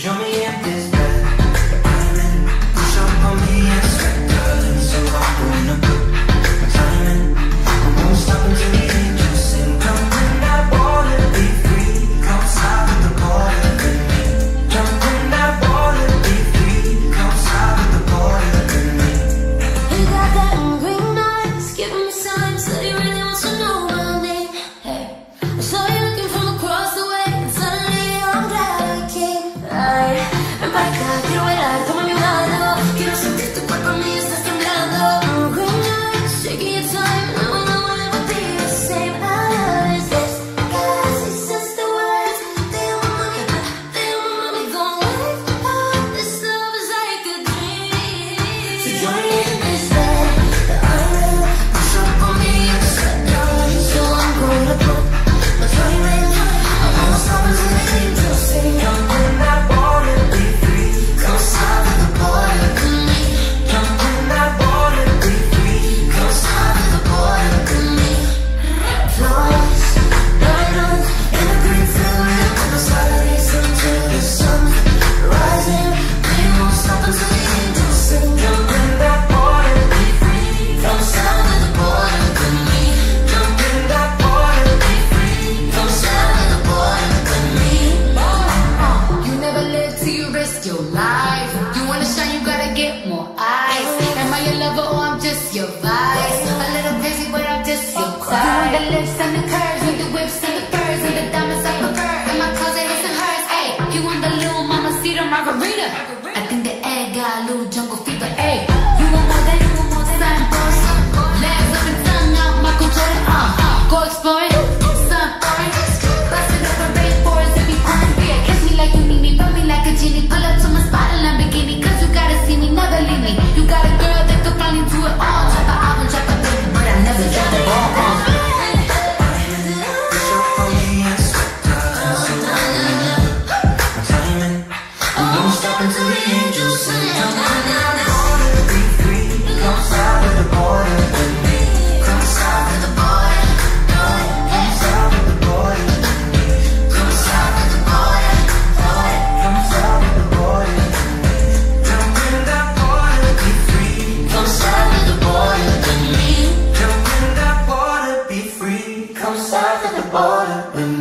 Johnny acá, quiero your vibe? With me. Jump